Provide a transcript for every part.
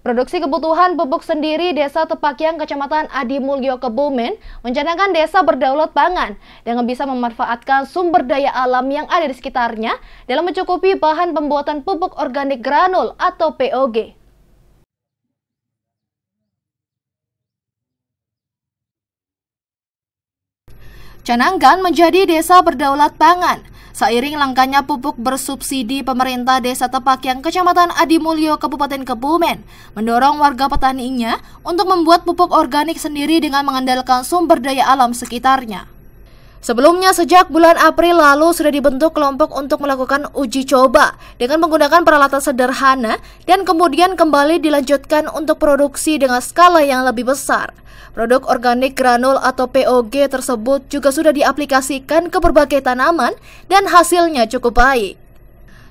Produksi kebutuhan pupuk sendiri Desa Tepakyang, Kecamatan Adimulyo, Kebumen, mencanangkan desa berdaulat pangan dengan bisa memanfaatkan sumber daya alam yang ada di sekitarnya dalam mencukupi bahan pembuatan pupuk organik granul atau POG. Canangkan menjadi desa berdaulat pangan Seiring langkahnya pupuk bersubsidi pemerintah Desa Tepakyang, Kecamatan Adimulyo, Kabupaten Kebumen, mendorong warga petaninya untuk membuat pupuk organik sendiri dengan mengandalkan sumber daya alam sekitarnya. Sebelumnya sejak bulan April lalu sudah dibentuk kelompok untuk melakukan uji coba dengan menggunakan peralatan sederhana dan kemudian kembali dilanjutkan untuk produksi dengan skala yang lebih besar. Produk organik granul atau POG tersebut juga sudah diaplikasikan ke berbagai tanaman dan hasilnya cukup baik.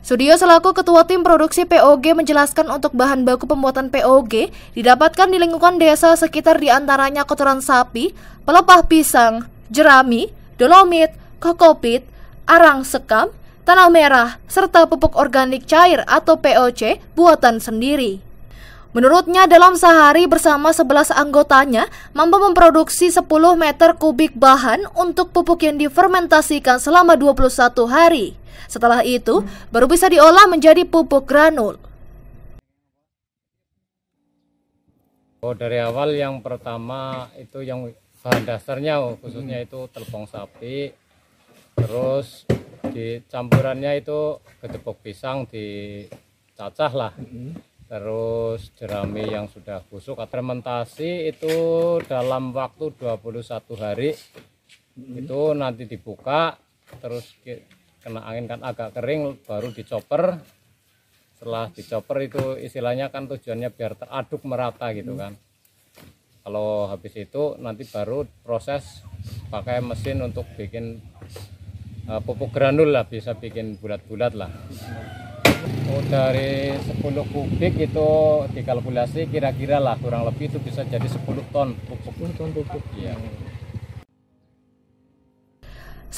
Sudio selaku ketua tim produksi POG menjelaskan untuk bahan baku pembuatan POG didapatkan di lingkungan desa sekitar di antaranya kotoran sapi, pelepah pisang, jerami, dolomit, kokopit, arang sekam, tanah merah, serta pupuk organik cair atau POC buatan sendiri. Menurutnya dalam sehari bersama 11 anggotanya mampu memproduksi 10 meter kubik bahan untuk pupuk yang difermentasikan selama 21 hari. Setelah itu baru bisa diolah menjadi pupuk granul. Oh dari awal yang pertama itu yang bahan dasarnya oh, khususnya itu telepong sapi. Terus di campurannya itu gedebok pisang dicacah lah. Terus jerami yang sudah busuk. Fermentasi itu dalam waktu 21 hari. Itu nanti dibuka terus kena angin kan agak kering baru dicoper. Setelah dicoper itu istilahnya kan tujuannya biar teraduk merata gitu kan kalau habis itu nanti baru proses pakai mesin untuk bikin uh, pupuk granul lah bisa bikin bulat-bulat lah. Oh, dari 10 kubik itu dikalkulasi kira-kira lah kurang lebih itu bisa jadi 10 ton pupuk. 10 ton pupuk. Iya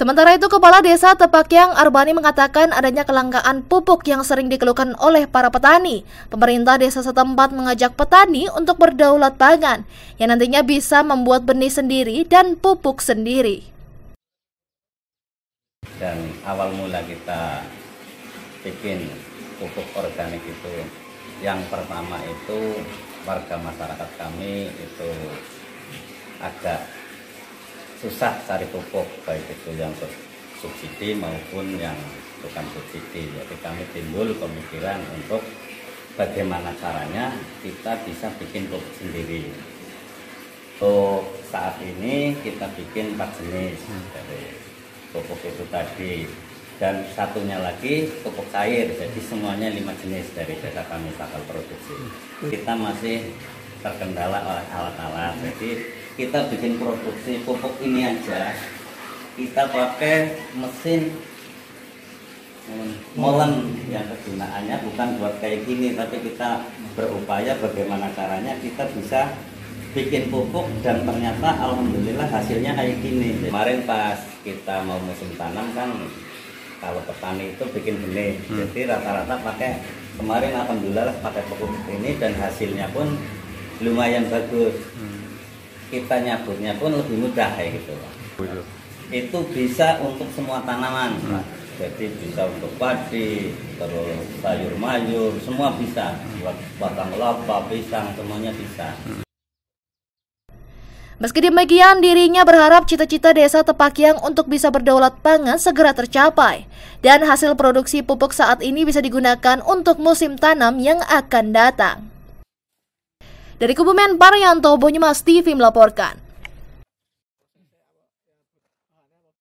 Sementara itu, Kepala Desa Tepakyang Arbani mengatakan adanya kelangkaan pupuk yang sering dikeluhkan oleh para petani. Pemerintah desa setempat mengajak petani untuk berdaulat pangan, yang nantinya bisa membuat benih sendiri dan pupuk sendiri. Dan awal mula kita bikin pupuk organik itu, yang pertama itu warga masyarakat kami itu agak susah cari pupuk baik itu yang subsidi maupun yang bukan subsidi. Jadi kami timbul pemikiran untuk bagaimana caranya kita bisa bikin pupuk sendiri. Untuk saat ini kita bikin empat jenis dari pupuk itu tadi. Dan satunya lagi pupuk cair. Jadi semuanya lima jenis dari desa kami bakal produksi. Kita masih terkendala oleh alat-alat. Jadi kita bikin produksi pupuk ini aja kita pakai mesin molen yang kegunaannya bukan buat kayak gini tapi kita berupaya bagaimana caranya kita bisa bikin pupuk dan ternyata alhamdulillah hasilnya kayak gini. Kemarin pas kita mau musim tanam kan kalau petani itu bikin benih. Hmm. jadi rata-rata pakai kemarin alhamdulillah pakai pupuk ini dan hasilnya pun lumayan bagus. Hmm. Kita nyabutnya pun lebih mudah kayak gitu itu bisa untuk semua tanaman hmm. jadi bisa untuk padi terus sayur mayur semua bisa buat batang kelapa pisang semuanya bisa Meski demikian, dirinya berharap cita-cita desa Tepakyang untuk bisa berdaulat pangan segera tercapai dan hasil produksi pupuk saat ini bisa digunakan untuk musim tanam yang akan datang. Dari Kebumen, Paryanto Bonyumas TV melaporkan.